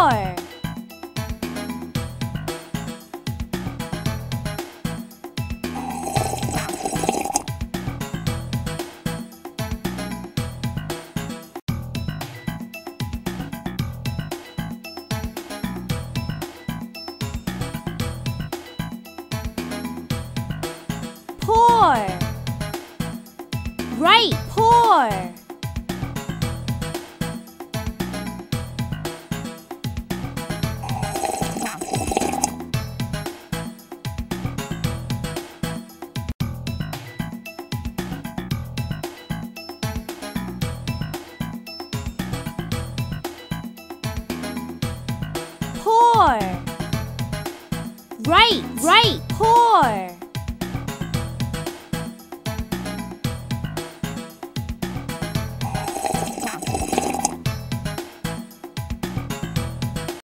Poor. Poor. Right, poor. right, right, poor.